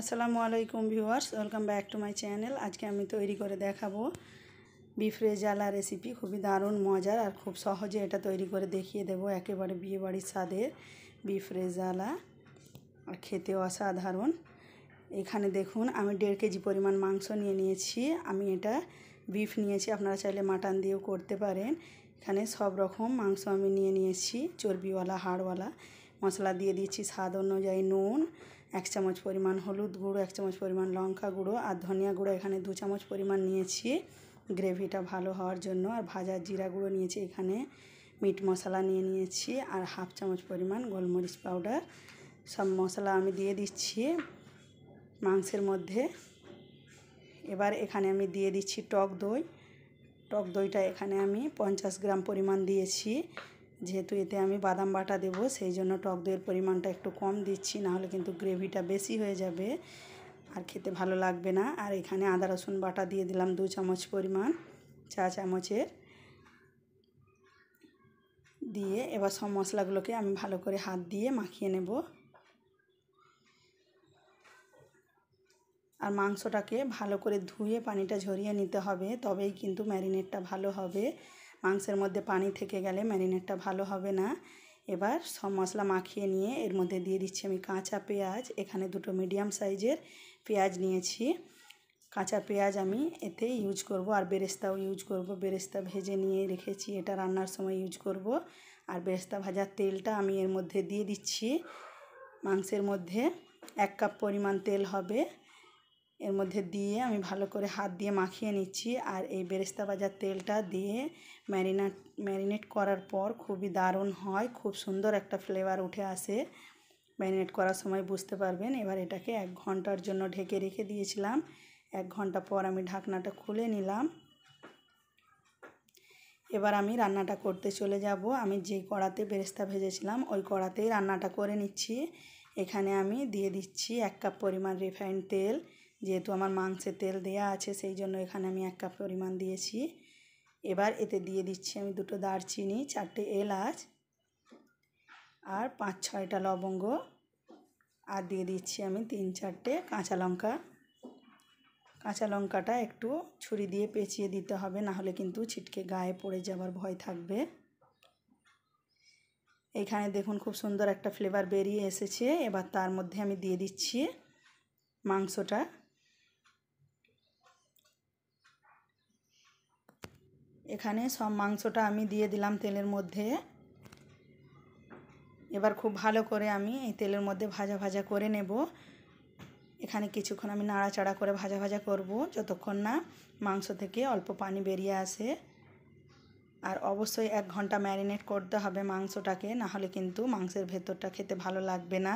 আসসালামু আলাইকুম viewers, welcome back to my channel. আজকে আমি তৈরি করে দেখাবো বিফ জ্বালা রেসিপি। খুবই দারুণ, মজার আর খুব সহজে এটা তৈরি করে দেখিয়ে দেবো একেবারে বিয়েবাড়ির স্বাদের বিফ জ্বালা। আর খেতে অসাধারণ। এখানে দেখুন, আমি দেড় কেজি পরিমাণ মাংস নিয়ে নিয়েছি। আমি এটা বিফ নিয়েছি, আপনারা চাইলে মাটন দিয়েও করতে পারেন। এখানে সব রকম মাংস আমি নিয়ে নিয়েছি, চর্বিওয়ালা, হাড়ওয়ালা। মশলা দিয়ে দিচ্ছি স্বাদ অনুযায়ী নুন। এক চামচ পরিমাণ হলুদ গুঁড়ো, এক চামচ পরিমাণ লঙ্কা গুঁড়ো আর ধনিয়া গুঁড়ো এখানে দু চামচ পরিমাণ নিয়েছি। গ্রেভিটা ভালো হওয়ার জন্য আর ভাজা জিরা গুঁড়ো নিয়েছি এখানে। মিট মশলা নিয়ে নিয়েছি আর হাফ চামচ পরিমাণ গোলমরিচ পাউডার। সব মশলা আমি দিয়ে দিচ্ছি মাংসের মধ্যে। এবার এখানে আমি দিয়ে দিচ্ছি টক দই। টক দইটা এখানে আমি পঞ্চাশ গ্রাম পরিমাণ দিয়েছি। যেহেতু এতে আমি বাদাম বাটা দেবো, সেই জন্য টক দইয়ের পরিমাণটা একটু কম দিচ্ছি, নাহলে কিন্তু গ্রেভিটা বেশি হয়ে যাবে আর খেতে ভালো লাগবে না। আর এখানে আদা, রসুন বাটা দিয়ে দিলাম দু চামচ পরিমাণ, চা চামচের। দিয়ে এবার সব মশলাগুলোকে আমি ভালো করে হাত দিয়ে মাখিয়ে নেব। আর মাংসটাকে ভালো করে ধুয়ে পানিটা ঝরিয়ে নিতে হবে, তবেই কিন্তু ম্যারিনেটটা ভালো হবে। মাংসের মধ্যে পানি থেকে গেলে ম্যারিনেটটা ভালো হবে না। এবার সব মশলা মাখিয়ে নিয়ে এর মধ্যে দিয়ে দিচ্ছি আমি কাঁচা পেঁয়াজ। এখানে দুটো মিডিয়াম সাইজের পেঁয়াজ নিয়েছি। কাঁচা পেঁয়াজ আমি এতে ইউজ করব আর বেরেস্তাও ইউজ করব। বেরেস্তা ভেজে নিয়ে রেখেছি, এটা রান্নার সময় ইউজ করব। আর বেরেস্তা ভাজার তেলটা আমি এর মধ্যে দিয়ে দিচ্ছি। মাংসের মধ্যে এক কাপ পরিমাণ তেল হবে। এর মধ্যে দিয়ে আমি ভালো করে হাত দিয়ে মাখিয়ে নিচ্ছি। আর এই বেরেস্তা বাজার তেলটা দিয়ে ম্যারিনেট ম্যারিনেট করার পর খুবই দারুণ হয়, খুব সুন্দর একটা ফ্লেভার উঠে আসে। ম্যারিনেট করার সময় বুঝতে পারবেন, এবার এটাকে এক ঘণ্টার জন্য ঢেকে রেখে দিয়েছিলাম। এক ঘণ্টা পর আমি ঢাকনাটা খুলে নিলাম। এবার আমি রান্নাটা করতে চলে যাব। আমি যে কড়াতে বেরেস্তা ভেজেছিলাম, ওই কড়াতেই রান্নাটা করে নিচ্ছি। এখানে আমি দিয়ে দিচ্ছি এক কাপ পরিমাণ রিফাইন্ড তেল। যেহেতু আমার মাংসে তেল দেয়া আছে, সেই জন্য এখানে আমি এক কাপ পরিমাণ দিয়েছি। এবার এতে দিয়ে দিচ্ছি আমি দুটো দারচিনি, চারটে এলাচ আর পাঁচ ছয়টা লবঙ্গ। আর দিয়ে দিচ্ছি আমি তিন চারটে কাঁচা লঙ্কা। কাঁচা লঙ্কাটা একটু ছুরি দিয়ে পেঁচিয়ে দিতে হবে, না হলে কিন্তু ছিটকে গায়ে পড়ে যাবার ভয় থাকবে। এখানে দেখুন খুব সুন্দর একটা ফ্লেভার বেরিয়ে এসেছে। এবার তার মধ্যে আমি দিয়ে দিচ্ছি মাংসটা। এখানে সব মাংসটা আমি দিয়ে দিলাম তেলের মধ্যে। এবার খুব ভালো করে আমি এই তেলের মধ্যে ভাজা ভাজা করে নেব। এখানে কিছুক্ষণ আমি নাড়াচাড়া করে ভাজা ভাজা করব যতক্ষণ না মাংস থেকে অল্প পানি বেরিয়ে আসে। আর অবশ্যই এক ঘণ্টা ম্যারিনেট করতে হবে মাংসটাকে, না হলে কিন্তু মাংসের ভেতরটা খেতে ভালো লাগবে না।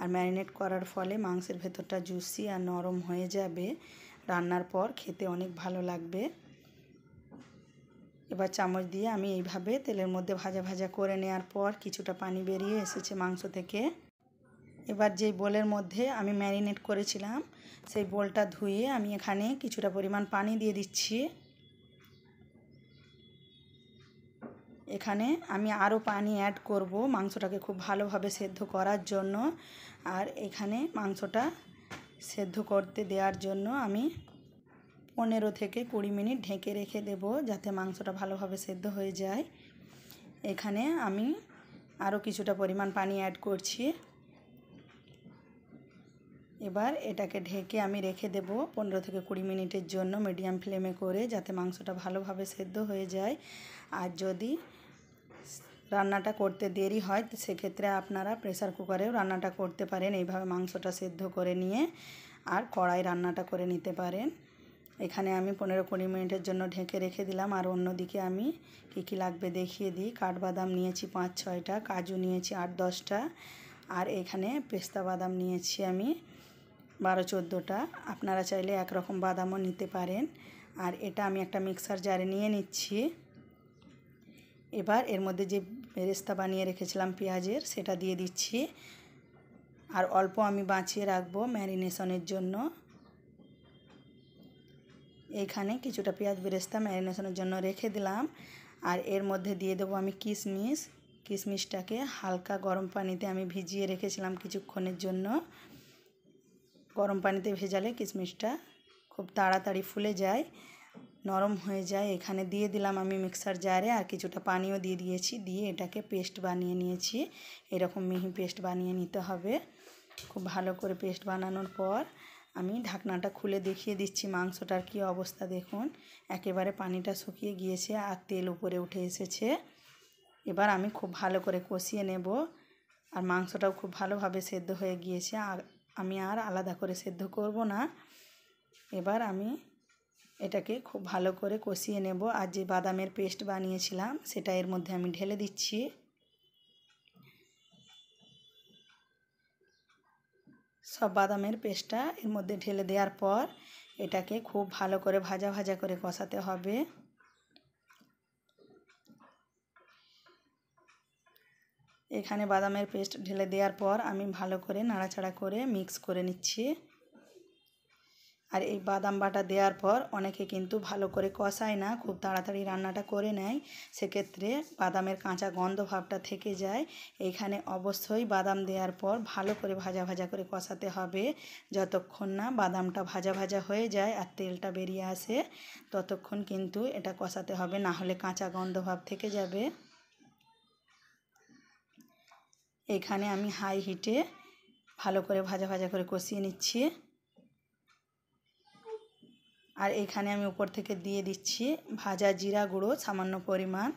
আর ম্যারিনেট করার ফলে মাংসের ভেতরটা জুসি আর নরম হয়ে যাবে। রান্নার পর খেতে অনেক ভালো লাগবে। এবার চামচ দিয়ে আমি এইভাবে তেলের মধ্যে ভাজা ভাজা করে নেওয়ার পর কিছুটা পানি বেরিয়ে এসেছে মাংস থেকে। এবার যেই বোলের মধ্যে আমি ম্যারিনেট করেছিলাম, সেই বোলটা ধুয়ে আমি এখানে কিছুটা পরিমাণ পানি দিয়ে দিচ্ছি। এখানে আমি আরও পানি অ্যাড করব মাংসটাকে খুব ভালোভাবে সেদ্ধ করার জন্য। আর এখানে মাংসটা সেদ্ধ করতে দেওয়ার জন্য আমি পনেরো থেকে কুড়ি মিনিট ঢেকে রেখে দেব যাতে মাংসটা ভালোভাবে সেদ্ধ হয়ে যায়। এখানে আমি আরও কিছুটা পরিমাণ পানি অ্যাড করছি। এবার এটাকে ঢেকে আমি রেখে দেব পনেরো থেকে কুড়ি মিনিটের জন্য মিডিয়াম ফ্লেমে করে যাতে মাংসটা ভালোভাবে সেদ্ধ হয়ে যায়। আর যদি রান্নাটা করতে দেরি হয়, সেক্ষেত্রে আপনারা প্রেসার কুকারেও রান্নাটা করতে পারেন। এইভাবে মাংসটা সেদ্ধ করে নিয়ে আর কড়াই রান্নাটা করে নিতে পারেন। এখানে আমি পনেরো কুড়ি মিনিটের জন্য ঢেকে রেখে দিলাম। আর অন্যদিকে আমি কী কী লাগবে দেখিয়ে দিই। কাঠবাদাম নিয়েছি পাঁচ, ছয়টা, কাজু নিয়েছি আট, দশটা, আর এখানে পেস্তা বাদাম নিয়েছি আমি বারো, চোদ্দোটা। আপনারা চাইলে একরকম বাদামও নিতে পারেন। আর এটা আমি একটা মিক্সার জারে নিয়ে নিচ্ছি। এবার এর মধ্যে যে বেরেস্তা বানিয়ে রেখেছিলাম পেঁয়াজের, সেটা দিয়ে দিচ্ছি। আর অল্প আমি বাঁচিয়ে রাখব ম্যারিনেশনের জন্য। এইখানে কিছুটা পেঁয়াজ বেরেস্তা ম্যারিনেশনের জন্য রেখে দিলাম। আর এর মধ্যে দিয়ে দেবো আমি কিশমিশ কিশমিশটাকে হালকা গরম পানিতে আমি ভিজিয়ে রেখেছিলাম কিছুক্ষণের জন্য। গরম পানিতে ভেজালে কিশমিশটা খুব তাড়াতাড়ি ফুলে যায়, নরম হয়ে যায়। এখানে দিয়ে দিলাম আমি মিক্সার জারে আর কিছুটা পানিও দিয়ে দিয়েছি। দিয়ে এটাকে পেস্ট বানিয়ে নিয়েছি। এরকম মিহি পেস্ট বানিয়ে নিতে হবে। খুব ভালো করে পেস্ট বানানোর পর আমি ঢাকনাটা খুলে দেখিয়ে দিচ্ছি মাংসটার কি অবস্থা দেখুন। একেবারে পানিটা শুকিয়ে গিয়েছে আর তেল উপরে উঠে এসেছে। এবার আমি খুব ভালো করে কষিয়ে নেব আর মাংসটাও খুব ভালোভাবে সেদ্ধ হয়ে গিয়েছে। আর আমি আর আলাদা করে সেদ্ধ করব না। এবার আমি এটাকে খুব ভালো করে কষিয়ে নেব। আর যে বাদামের পেস্ট বানিয়েছিলাম সেটা এর মধ্যে আমি ঢেলে দিচ্ছি। সব বাদামের পেস্টটা এর মধ্যে ঢেলে দেওয়ার পর এটাকে খুব ভালো করে ভাজা ভাজা করে কষাতে হবে। এখানে বাদামের পেস্ট ঢেলে দেওয়ার পর আমি ভালো করে নাড়াচাড়া করে মিক্স করে নিচ্ছি। আর এই বাদাম বাটা দেওয়ার পর অনেকে কিন্তু ভালো করে কষায় না, খুব তাড়াতাড়ি রান্নাটা করে নেয়। সেক্ষেত্রে বাদামের কাঁচা গন্ধ ভাবটা থেকে যায়। এইখানে অবশ্যই বাদাম দেওয়ার পর ভালো করে ভাজা ভাজা করে কষাতে হবে। যতক্ষণ না বাদামটা ভাজা ভাজা হয়ে যায় আর তেলটা বেরিয়ে আসে, ততক্ষণ কিন্তু এটা কষাতে হবে, না হলে কাঁচা গন্ধ ভাব থেকে যাবে। এখানে আমি হাই হিটে ভালো করে ভাজা ভাজা করে কষিয়ে নিচ্ছি। আর এখানে আমি উপর থেকে দিয়ে দিচ্ছি ভাজা জিরা গুঁড়ো, সামান্য পরিমাণ।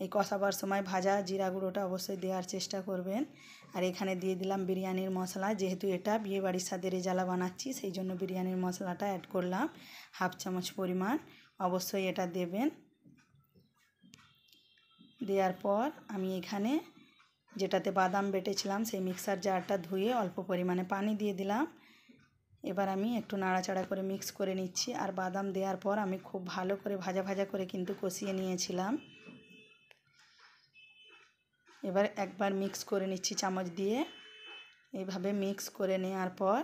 এই কষাবার সময় ভাজা জিরা গুঁড়োটা অবশ্যই দেওয়ার চেষ্টা করবেন। আর এখানে দিয়ে দিলাম বিরিয়ানির মশলা, যেহেতু এটা বিয়েবাড়ির সাথে রেজালা বানাচ্ছি, সেই জন্য বিরিয়ানির মশলাটা অ্যাড করলাম, হাফ চামচ পরিমাণ। অবশ্যই এটা দেবেন। দেওয়ার পর আমি এখানে যেটাতে বাদাম বেটেছিলাম, সেই মিক্সার জারটা ধুয়ে অল্প পরিমাণে পানি দিয়ে দিলাম। এবার আমি একটু নাড়াচাড়া করে মিক্স করে নিচ্ছি। আর বাদাম দেওয়ার পর আমি খুব ভালো করে ভাজা ভাজা করে কিন্তু কষিয়ে নিয়েছিলাম। এবার একবার মিক্স করে নিচ্ছি চামচ দিয়ে। এইভাবে মিক্স করে নেওয়ার পর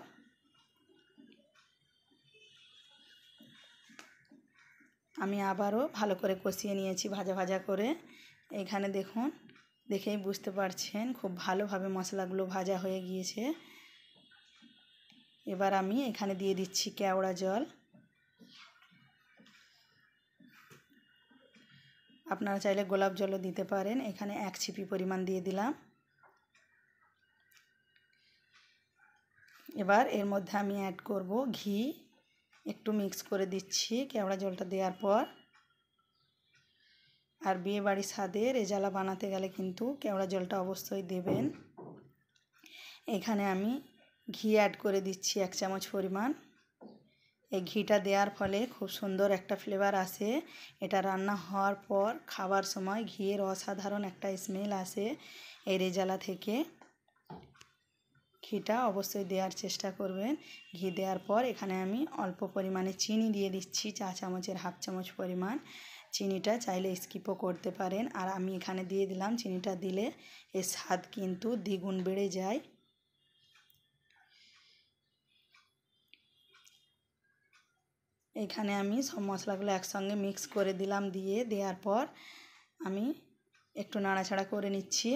আমি আবারও ভালো করে কষিয়ে নিয়েছি ভাজা ভাজা করে। এখানে দেখুন, দেখেই বুঝতে পারছেন, খুব ভালোভাবে মশলাগুলো ভাজা হয়ে গিয়েছে। এবার আমি এখানে দিয়ে দিচ্ছি কেওড়া জল। আপনারা চাইলে গোলাপ জলও দিতে পারেন। এখানে এক ছিপি পরিমাণ দিয়ে দিলাম। এবার এর মধ্যে আমি অ্যাড করব ঘি। একটু মিক্স করে দিচ্ছি কেওড়া জলটা দেওয়ার পর। আর বিয়ে বাড়ির স্বাদে রেজালা বানাতে গেলে কিন্তু কেওড়া জলটা অবশ্যই দেবেন। এখানে আমি ঘি অ্যাড করে দিচ্ছি এক চামচ পরিমাণ। এই ঘিটা দেওয়ার ফলে খুব সুন্দর একটা ফ্লেভার আসে। এটা রান্না হওয়ার পর খাবার সময় ঘিয়ের অসাধারণ একটা স্মেল আসে এই রেজালা থেকে। ঘিটা অবশ্যই দেওয়ার চেষ্টা করবেন। ঘি দেওয়ার পর এখানে আমি অল্প পরিমাণে চিনি দিয়ে দিচ্ছি, চা চামচের হাফ চামচ পরিমাণ। চিনিটা চাইলে স্কিপও করতে পারেন। আর আমি এখানে দিয়ে দিলাম, চিনিটা দিলে এর স্বাদ কিন্তু দ্বিগুণ বেড়ে যায়। এখানে আমি সব মশলাগুলো একসঙ্গে মিক্স করে দিলাম দিয়ে দেওয়ার পর আমি একটু নাড়াচাড়া করে নিচ্ছি।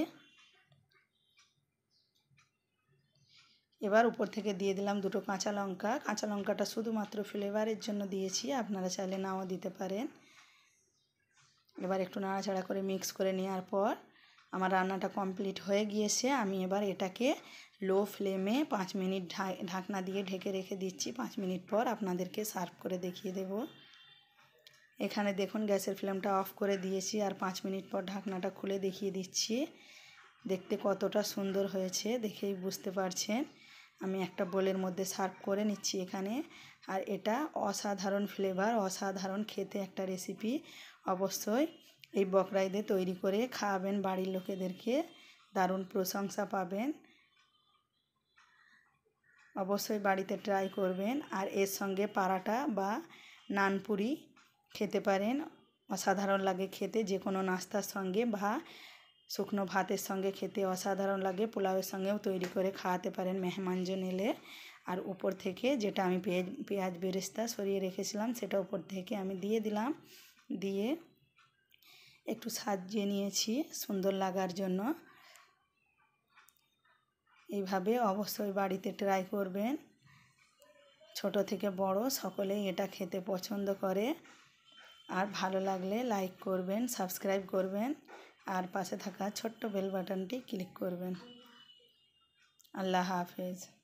এবার উপর থেকে দিয়ে দিলাম দুটো কাঁচা লঙ্কা। কাঁচা লঙ্কাটা শুধুমাত্র ফ্লেভারের জন্য দিয়েছি, আপনারা চাইলে নাও দিতে পারেন। এবার একটু নাড়াচাড়া করে মিক্স করে নেওয়ার পর আমার রান্নাটা কমপ্লিট হয়ে গিয়েছে। আমি এবার এটাকে লো ফ্লেমে পাঁচ মিনিট ঢাকনা দিয়ে ঢেকে রেখে দিচ্ছি। পাঁচ মিনিট পর আপনাদেরকে সার্ভ করে দেখিয়ে দেব। এখানে দেখুন গ্যাসের ফ্লেমটা অফ করে দিয়েছি আর পাঁচ মিনিট পর ঢাকনাটা খুলে দেখিয়ে দিচ্ছি। দেখতে কতটা সুন্দর হয়েছে দেখেই বুঝতে পারছেন। আমি একটা বোলের মধ্যে সার্ভ করে নিচ্ছি এখানে। আর এটা অসাধারণ ফ্লেভার অসাধারণ খেতে একটা রেসিপি অবশ্যই এই বকরা ঈদে তৈরি করে খাওয়াবেন বাড়ির লোকেদেরকে। দারুণ প্রশংসা পাবেন। অবশ্যই বাড়িতে ট্রাই করবেন। আর এর সঙ্গে পারাটা বা নানপুরি খেতে পারেন। অসাধারণ লাগে খেতে। যে কোনো নাস্তার সঙ্গে বা শুকনো ভাতের সঙ্গে খেতে অসাধারণ লাগে। পোলাওয়ের সঙ্গেও তৈরি করে খাওয়াতে পারেন মেহমানজন এলে। আর উপর থেকে যেটা আমি পেঁয়াজ পেঁয়াজ বেরেস্তা সরিয়ে রেখেছিলাম, সেটা উপর থেকে আমি দিয়ে দিলাম। দিয়ে একটু সাজিয়ে নিয়েছি সুন্দর লাগার জন্য। এইভাবে অবশ্যই বাড়িতে ট্রাই করবেন। ছোট থেকে বড় সকলেই এটা খেতে পছন্দ করে। আর ভালো লাগলে লাইক করবেন সাবস্ক্রাইব করবেন, আর পাশে থাকা ছোট্ট বেল বাটনটি ক্লিক করবেন। আল্লাহ হাফেজ।